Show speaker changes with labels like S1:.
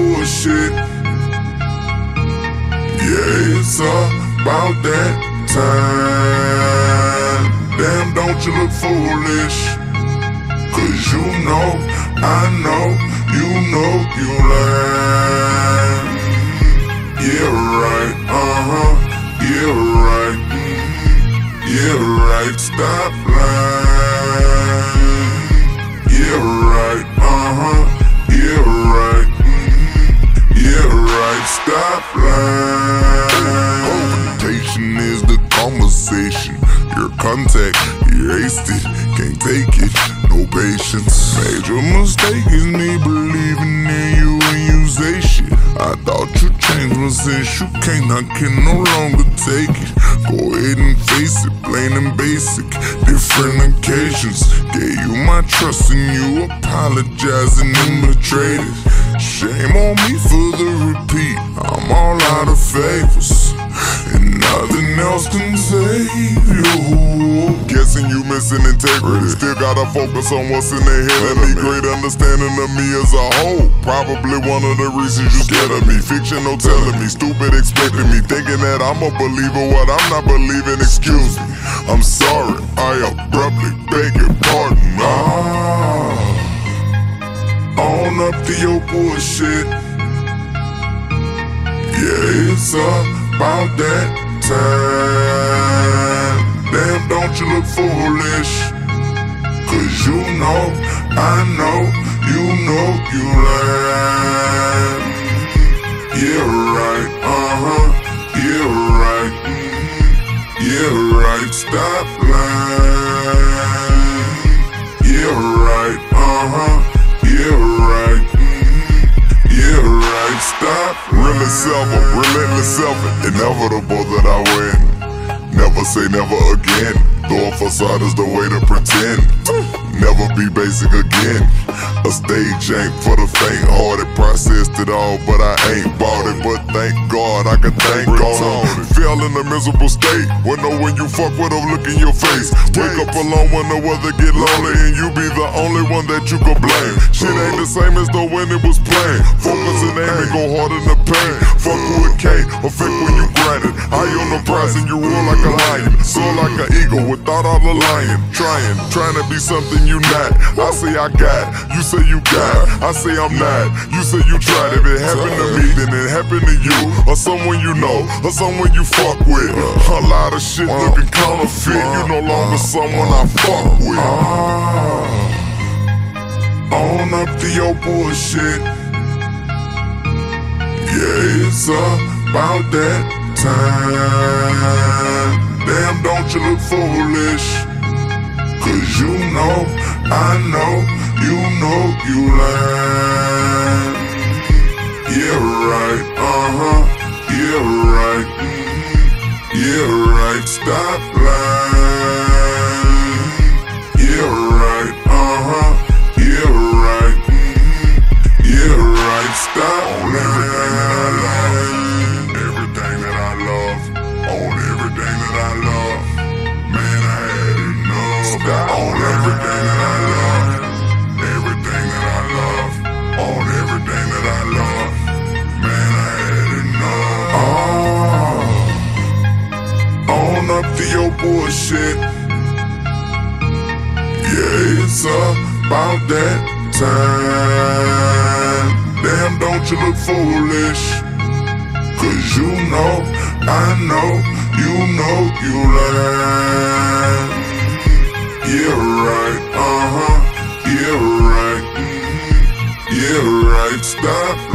S1: bullshit. Yeah, it's about that time. Damn, don't you look foolish? Cause you know, I know, you know you lying. Yeah, right, uh huh, yeah, right, yeah, right, stop lying. Yeah, right, can't take it, no patience. Major mistake is me believing in you when you say shit. I thought you changed, but since you can't, I can no longer take it. Go ahead and face it, plain and basic. Different occasions, gave you my trust and you apologizing and betrayed it. Shame on me for the repeat. I'm all out of favors. And nothing else can save you. You integrity. Still gotta focus on what's in their head of me. Great understanding of me as a whole. Probably one of the reasons you scared of me. Fiction no telling me. Stupid expecting me. Thinking that I'm a believer. What I'm not believing, excuse me. I'm sorry. I abruptly beg your pardon. Ah. On up to your bullshit. Yeah, it's about that time. Damn, don't you look foolish? Cause you know, I know, you know you lying. Yeah, right, uh huh, yeah, right, yeah, right, stop lying. Yeah, right, uh huh, yeah, right, yeah, right, stop Really sever, relentless sever, inevitable that I win. Never say never again. Facade is the way to pretend. Never be basic again. A stage ain't for the faint hearted. Processed it all, but I ain't bought it. But thank God I can thank God. Fell in a miserable state. When know when you fuck with them, look in your face. Wake up alone when the weather get lonely, and you be the only one that you can blame. Shit ain't the same as though when it was plain. Focus and aim and go hard in the pain. Fuck who it can't, fake when you granted. High on the prize and you roar like a lion. Soar like an eagle without all the lion. Trying, trying to be something you not. I say I got, you say you got. I say I'm not, you say you tried. If it happened to me, then it happened to you. Or someone you know, or someone you fuck with. A lot of shit looking counterfeit. You no longer someone I fuck with. Ah. On up to your bullshit. Yeah, it's about that time. Damn, don't you look foolish? Cause you know, I know, you know you lying. Yeah, right, bullshit. Yeah, it's about that time. Damn, don't you look foolish? Cause you know, I know, you know you lying. Yeah, right, uh huh, yeah, right, mm-hmm. yeah, right, stop